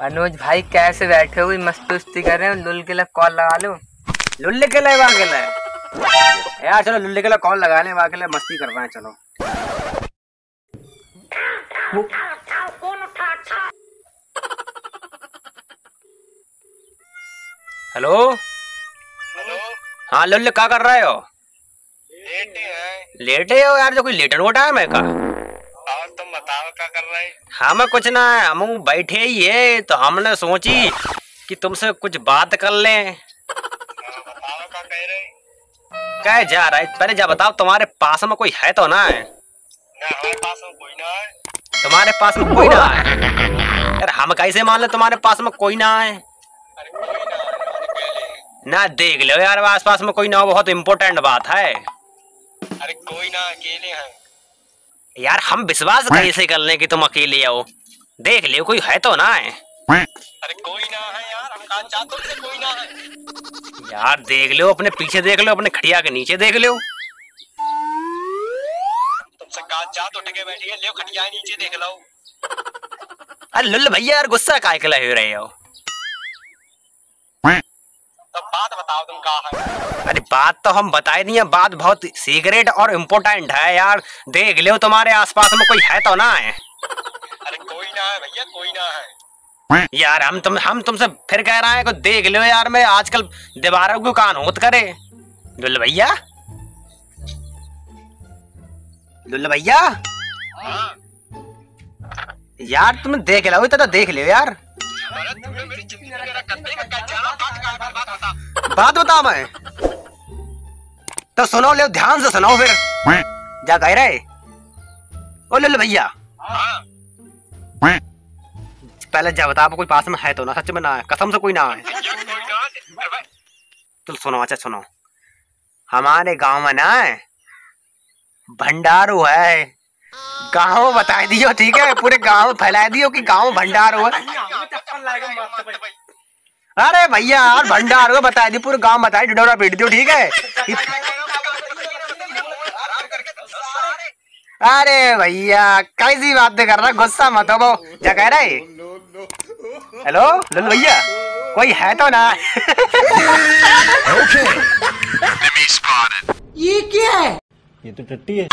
अनुज भाई कैसे बैठे हुए मस्ती उस्ती कर रहे हो। लुल के लिए कॉल लगा लो। लुल्ले के लिए वहाँ के लिए। यार चलो लुल्ले के लिए कॉल लगा लें वहाँ के लिए मस्ती कर रहे हैं चलो। हेलो? हेलो? हाँ लुल्ले क्या कर रहे हो? लेटे हैं लेटे यार जो कोई लेटन को टाइम है का? और तुम कर रहे हम कुछ ना हम बैठे ही है तो हमने सोची कि तुमसे कुछ बात कर लें। हाँ, कह जा रहा है पहले जा बताओ तुम्हारे पास में कोई है तो ना है? है तुम्हारे पास में कोई ना है? यार हम कैसे मान ले तुम्हारे पास में कोई ना है? है ना देख लो यार आस पास में कोई ना हो बहुत इम्पोर्टेंट बात है। अरे कोई ना अकेले हैं। यार हम विश्वास कैसे कर लें कि तुम अकेले हो देख लियो कोई है तो ना है। अरे कोई ना है यार हम कहा चाहते तुमसे कोई ना है। यार देख लो अपने पीछे देख लो अपने खटिया के नीचे देख लो तुमसे कहा चाह तो टिके बैठी है ले खटिया नीचे देख लो अरे लुल्ल भैया यार गुस्सा काय के लगे रहे हो? तो बात बताओ तुम कहा है? अरे बात तो हम बताए दिए बात बहुत सीक्रेट और इम्पोर्टेंट है यार। देख लो तुम्हारे आसपास में कोई है तो ना है। अरे कोई ना है भैया कोई ना है। यार हम तुम हम तुमसे फिर कह रहे हैं को देख लो यार मैं आजकल दीवारों को कान होत करे। लुल्ल भैया? लुल्ल भैया? हाँ। यार तुम देख लो इतना तो देख लो यार। बता बात मैं तो सुनो ले ध्यान से सुनो फिर जा कह रहे ओ लुल्ल भैया हाँ पहले जा बता कोई पास में है तो ना सच में ना है कसम से कोई ना है है तो सुनो अच्छा सुनो हमारे गाँव में ना है भंडारो है गाँव बता दियो ठीक है पूरे गाँव में फैला दियो कि गाँव भंडारो है अरे भैया यार भंडारो है बता दी पूरे गाँव बता डोरा पीट दियो ठीक है? अरे भैया कैसी बातें कर रहा गुस्सा मत हो क्या कह रहे हेलो लल्लू भैया कोई है तो ना। ये क्या है? ये तो टट्टी है।